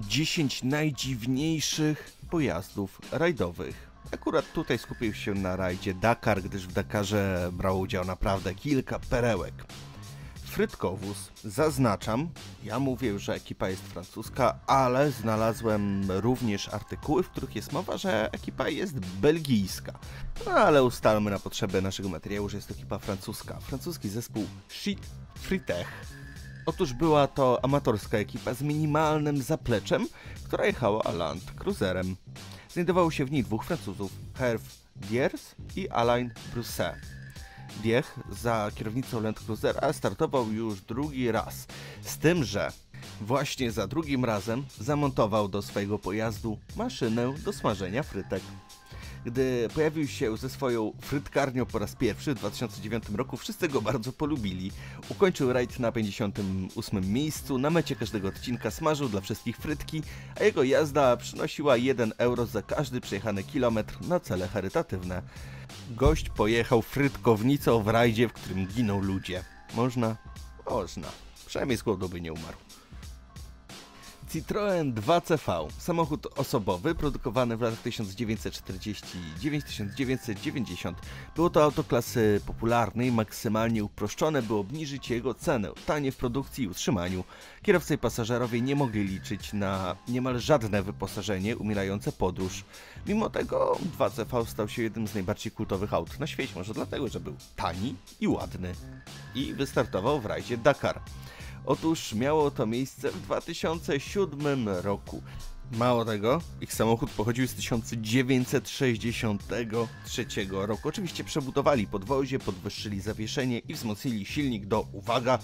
10 najdziwniejszych pojazdów rajdowych. Akurat tutaj skupił się na rajdzie Dakar, gdyż w Dakarze brał udział naprawdę kilka perełek. Frytkowóz, zaznaczam, ja mówię, że ekipa jest francuska, ale znalazłem również artykuły, w których jest mowa, że ekipa jest belgijska. No ale ustalmy na potrzeby naszego materiału, że jest to ekipa francuska. Francuski zespół Shit Fritech. Otóż była to amatorska ekipa z minimalnym zapleczem, która jechała Land Cruiserem. Znajdowało się w niej dwóch Francuzów, Herve Diers i Alain Brousset. Diech za kierownicą Land Cruisera startował już drugi raz, z tym, że właśnie za drugim razem zamontował do swojego pojazdu maszynę do smażenia frytek. Gdy pojawił się ze swoją frytkarnią po raz pierwszy w 2009 roku, wszyscy go bardzo polubili. Ukończył rajd na 58 miejscu, na mecie każdego odcinka smażył dla wszystkich frytki, a jego jazda przynosiła 1 euro za każdy przejechany kilometr na cele charytatywne. Gość pojechał frytkownicą w rajdzie, w którym giną ludzie. Można? Można. Przynajmniej z głodu by nie umarł. Citroën 2CV, samochód osobowy produkowany w latach 1949-1990. Było to auto klasy popularnej, maksymalnie uproszczone, by obniżyć jego cenę, tanie w produkcji i utrzymaniu. Kierowcy i pasażerowie nie mogli liczyć na niemal żadne wyposażenie umierające podróż. Mimo tego 2CV stał się jednym z najbardziej kultowych aut na świecie, może dlatego, że był tani i ładny. I wystartował w rajdzie Dakar. Otóż miało to miejsce w 2007 roku. Mało tego, ich samochód pochodził z 1963 roku. Oczywiście przebudowali podwozie, podwyższyli zawieszenie i wzmocnili silnik do, uwaga,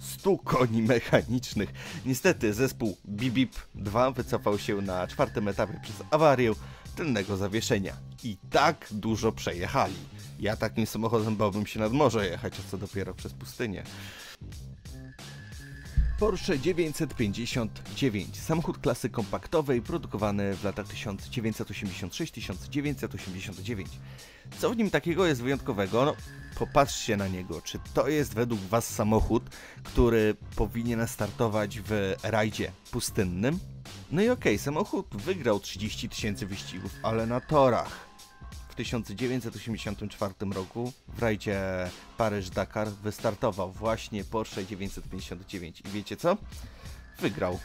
100 koni mechanicznych. Niestety zespół Bibip 2 wycofał się na czwartym etapie przez awarię tylnego zawieszenia. I tak dużo przejechali. Ja takim samochodem bałbym się nad morze jechać, a co dopiero przez pustynię. Porsche 959, samochód klasy kompaktowej produkowany w latach 1986-1989. Co w nim takiego jest wyjątkowego? No, popatrzcie na niego. Czy to jest według Was samochód, który powinien startować w rajdzie pustynnym? No i okej, okay, samochód wygrał 30 tysięcy wyścigów, ale na torach w 1984 roku w rajdzie Paryż-Dakar wystartował właśnie Porsche 959 i wiecie co? Wygrał.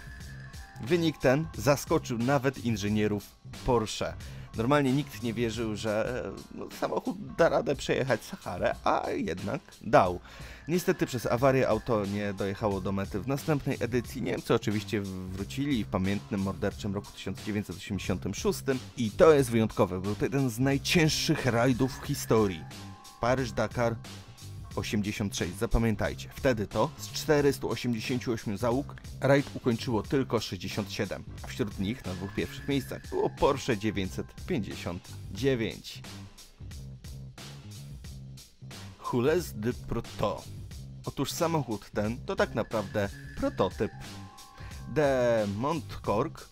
Wynik ten zaskoczył nawet inżynierów Porsche. Normalnie nikt nie wierzył, że no, samochód da radę przejechać Saharę, a jednak dał. Niestety przez awarię auto nie dojechało do mety w następnej edycji. Niemcy oczywiście wrócili w pamiętnym morderczym roku 1986 i to jest wyjątkowe. Był to jeden z najcięższych rajdów w historii. Paryż-Dakar 86. Zapamiętajcie, wtedy to z 488 załóg rajd ukończyło tylko 67, a wśród nich na dwóch pierwszych miejscach było Porsche 959. Hules de Proto. Otóż samochód ten to tak naprawdę prototyp. De Montcork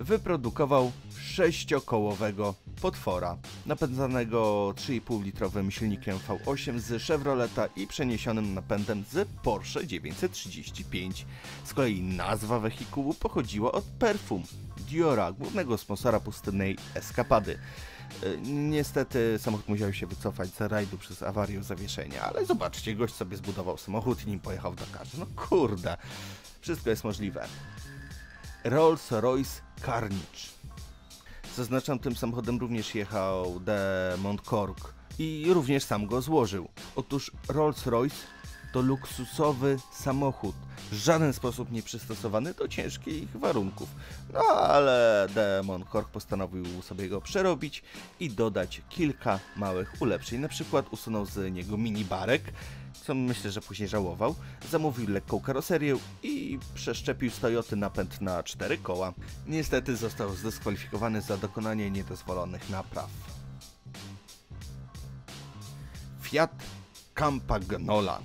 wyprodukował sześciokołowego potwora, napędzanego 3,5-litrowym silnikiem V8 z Chevroleta i przeniesionym napędem z Porsche 935. Z kolei nazwa wehikułu pochodziła od Perfum Diora, głównego sponsora pustynnej eskapady. E, niestety samochód musiał się wycofać z rajdu przez awarię zawieszenia, ale zobaczcie, gość sobie zbudował samochód i nim pojechał w Dakarze. No kurde, wszystko jest możliwe. Rolls-Royce Carnage. Zaznaczam, tym samochodem również jechał de Montcork i również sam go złożył. Otóż Rolls-Royce to luksusowy samochód, w żaden sposób nie przystosowany do ciężkich warunków. No ale Demon Cork postanowił sobie go przerobić i dodać kilka małych ulepszeń. Na przykład usunął z niego minibarek, co myślę, że później żałował. Zamówił lekką karoserię i przeszczepił z Toyoty napęd na cztery koła. Niestety został zdyskwalifikowany za dokonanie niedozwolonych napraw. Fiat Campagnola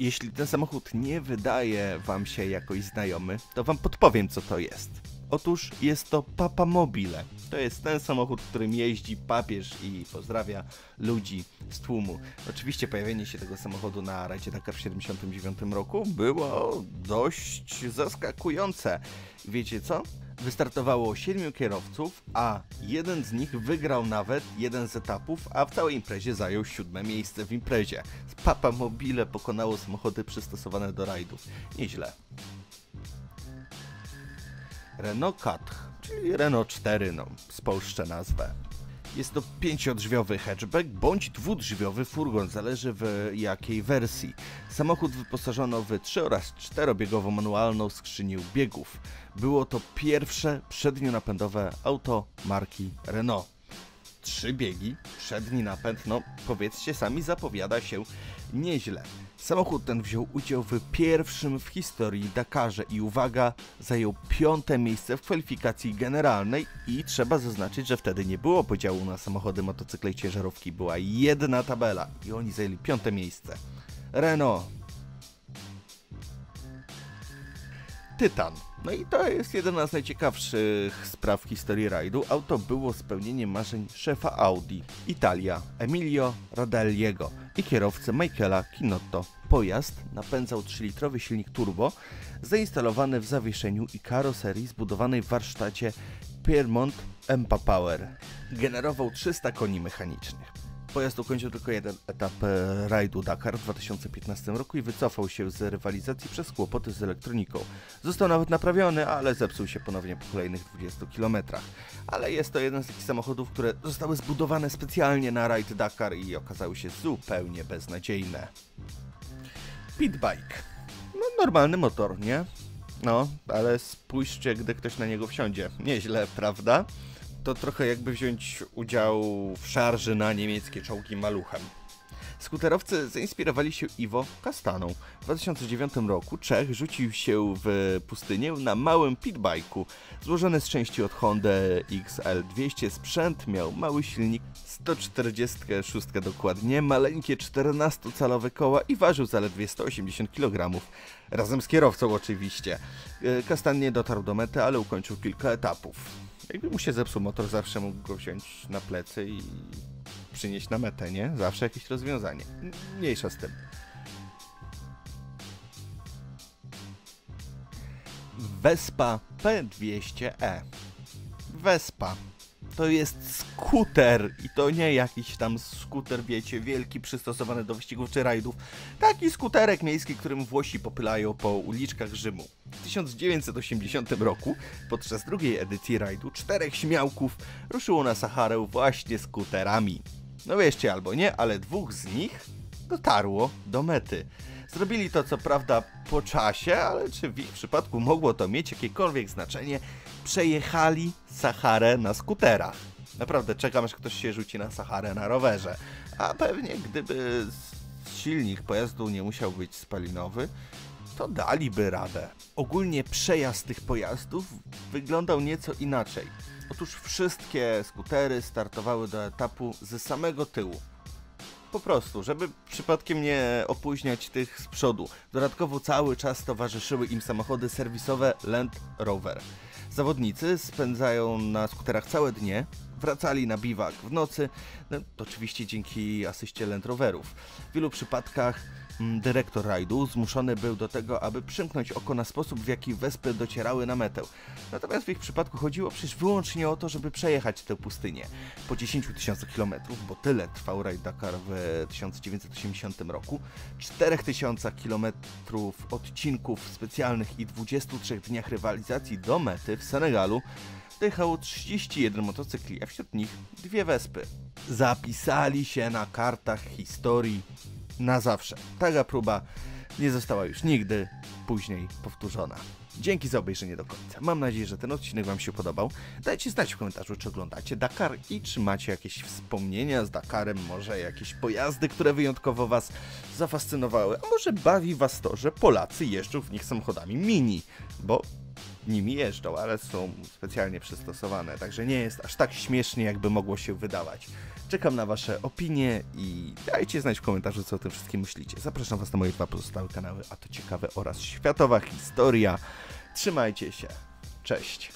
jeśli ten samochód nie wydaje Wam się jakoś znajomy, to Wam podpowiem, co to jest. Otóż jest to Papamobile. To jest ten samochód, którym jeździ papież i pozdrawia ludzi z tłumu. Oczywiście pojawienie się tego samochodu na rajdzie Dakar w 1979 roku było dość zaskakujące. Wiecie co? Wystartowało siedmiu kierowców, a jeden z nich wygrał nawet jeden z etapów, a w całej imprezie zajął siódme miejsce w imprezie. Papa Mobile pokonało samochody przystosowane do rajdów. Nieźle. Renault 4, czyli Renault 4, no, spolszczę nazwę. Jest to pięciodrzwiowy hatchback bądź dwudrzwiowy furgon, zależy w jakiej wersji. Samochód wyposażono w 3 oraz 4-biegową manualną skrzynię biegów. Było to pierwsze przednionapędowe auto marki Renault. Trzy biegi, przedni napęd, no powiedzcie sami, zapowiada się nieźle. Samochód ten wziął udział w pierwszym w historii Dakarze i uwaga, zajął piąte miejsce w kwalifikacji generalnej i trzeba zaznaczyć, że wtedy nie było podziału na samochody, motocykle i ciężarówki, była jedna tabela i oni zajęli piąte miejsce. Renault. Tytan. No i to jest jedna z najciekawszych spraw w historii rajdu. Auto było spełnieniem marzeń szefa Audi, Italia, Emilio Radelliego i kierowcy Michaela Kinotto. Pojazd napędzał 3-litrowy silnik turbo zainstalowany w zawieszeniu i karoserii zbudowanej w warsztacie Piermont Empa Power. Generował 300 koni mechanicznych. Pojazd ukończył tylko jeden etap e, rajdu Dakar w 2015 roku i wycofał się z rywalizacji przez kłopoty z elektroniką. Został nawet naprawiony, ale zepsuł się ponownie po kolejnych 20 km. Ale jest to jeden z takich samochodów, które zostały zbudowane specjalnie na rajd Dakar i okazały się zupełnie beznadziejne. Pitbike. No, normalny motor, nie? No, ale spójrzcie, gdy ktoś na niego wsiądzie. Nieźle, prawda? To trochę jakby wziąć udział w szarży na niemieckie czołgi maluchem. Skuterowcy zainspirowali się Iwo Kastaną. W 2009 roku Czech rzucił się w pustynię na małym pitbajku. Złożony z części od Honda XL200 sprzęt miał mały silnik 146 dokładnie, maleńkie 14-calowe koła i ważył zaledwie 180 kg. Razem z kierowcą oczywiście. Kastan nie dotarł do mety, ale ukończył kilka etapów. Jakby mu się zepsuł motor, zawsze mógł go wziąć na plecy i przynieść na metę, nie? Zawsze jakieś rozwiązanie. Mniejsza z tym. Vespa P200e. Vespa to jest skuter i to nie jakiś tam skuter, wiecie, wielki, przystosowany do wyścigów czy rajdów. Taki skuterek miejski, którym Włosi popylają po uliczkach Rzymu. W 1980 roku, podczas drugiej edycji rajdu, czterech śmiałków ruszyło na Saharę właśnie skuterami. No wierzcie albo nie, ale dwóch z nich dotarło do mety. Zrobili to co prawda po czasie, ale czy w ich przypadku mogło to mieć jakiekolwiek znaczenie? Przejechali Saharę na skuterach. Naprawdę czekam, aż ktoś się rzuci na Saharę na rowerze. A pewnie gdyby silnik pojazdu nie musiał być spalinowy, to daliby radę. Ogólnie przejazd tych pojazdów wyglądał nieco inaczej. Otóż wszystkie skutery startowały do etapu ze samego tyłu. Po prostu, żeby przypadkiem nie opóźniać tych z przodu. Dodatkowo cały czas towarzyszyły im samochody serwisowe Land Rover. Zawodnicy spędzają na skuterach całe dnie, wracali na biwak w nocy, no, oczywiście dzięki asyście Land Roverów. W wielu przypadkach dyrektor rajdu zmuszony był do tego, aby przymknąć oko na sposób, w jaki wespy docierały na metę. Natomiast w ich przypadku chodziło przecież wyłącznie o to, żeby przejechać tę pustynię. Po 10 tysiącach kilometrów, bo tyle trwał rajd Dakar w 1980 roku, 4000 kilometrów odcinków specjalnych i 23 dniach rywalizacji do mety w Senegalu, dojechało 31 motocykli, a wśród nich dwie wespy. Zapisali się na kartach historii na zawsze. Taka próba nie została już nigdy później powtórzona. Dzięki za obejrzenie do końca. Mam nadzieję, że ten odcinek Wam się podobał. Dajcie znać w komentarzu, czy oglądacie Dakar i czy macie jakieś wspomnienia z Dakarem, może jakieś pojazdy, które wyjątkowo Was zafascynowały, a może bawi Was to, że Polacy jeżdżą w nich samochodami mini, bo nimi jeżdżą, ale są specjalnie przystosowane, także nie jest aż tak śmiesznie, jakby mogło się wydawać. Czekam na Wasze opinie i dajcie znać w komentarzu, co o tym wszystkim myślicie. Zapraszam Was na moje dwa pozostałe kanały, a to ciekawe oraz światowa historia. Trzymajcie się. Cześć.